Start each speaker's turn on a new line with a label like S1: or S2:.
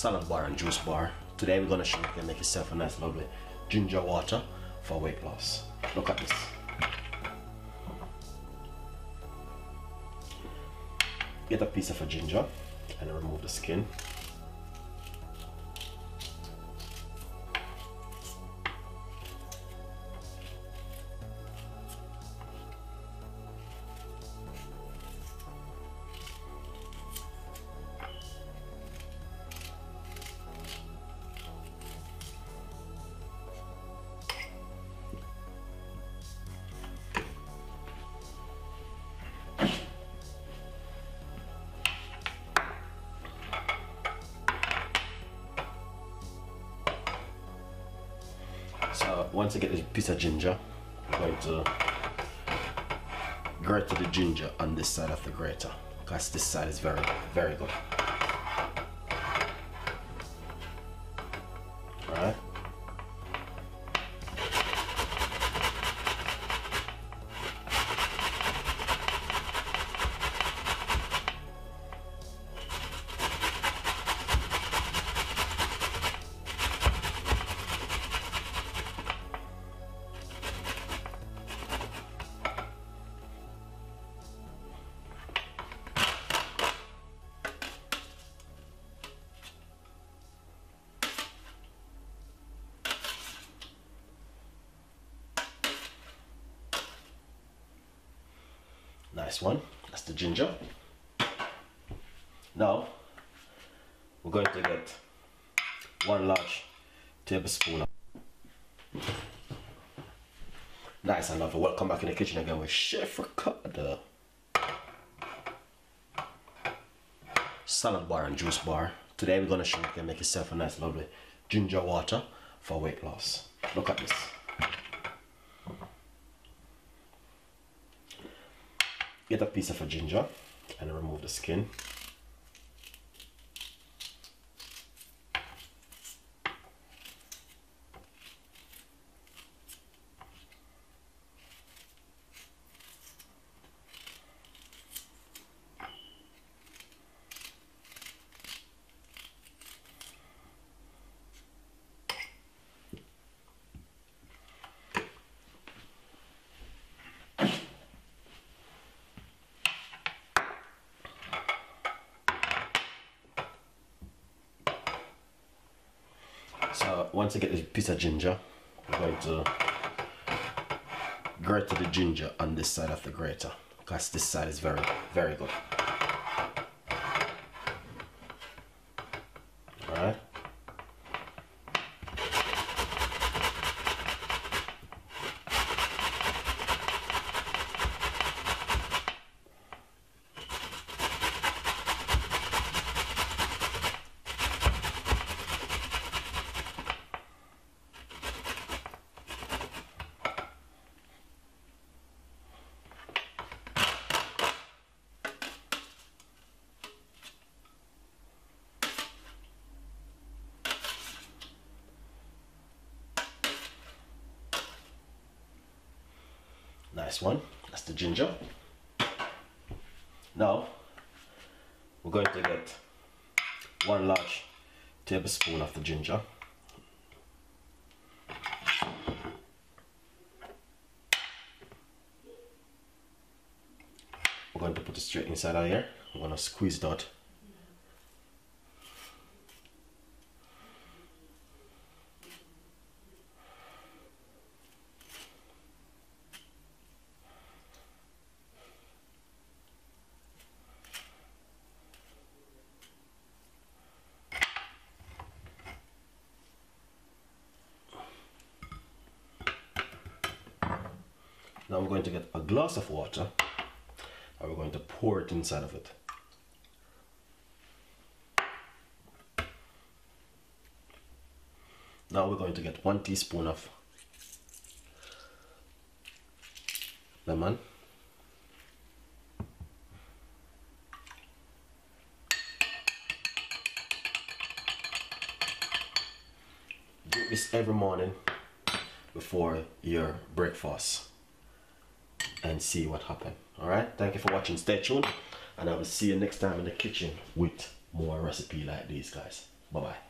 S1: salad bar and juice bar. Today we're gonna show you can make yourself a nice lovely ginger water for weight loss. Look at this. Get a piece of a ginger and remove the skin. Once I get this piece of ginger, I'm going to grate the ginger on this side of the grater because this side is very, very good. Nice one. That's the ginger. Now, we're going to get one large tablespoon Nice and lovely. Welcome back in the kitchen again with Chef Ricardo. Salad bar and juice bar. Today we're going to show you can make yourself a nice lovely ginger water for weight loss. Look at this. A piece of a ginger and remove the skin. Once I get this piece of ginger, I'm going to grate the ginger on this side of the grater because this side is very, very good. Alright. Nice one. That's the ginger. Now, we're going to get one large tablespoon of the ginger. We're going to put it straight inside of here. We're going to squeeze that. Now we're going to get a glass of water and we're going to pour it inside of it. Now we're going to get one teaspoon of lemon. Do this every morning before your breakfast and see what happened. All right. Thank you for watching. Stay tuned, and I will see you next time in the kitchen with more recipe like these guys. Bye bye.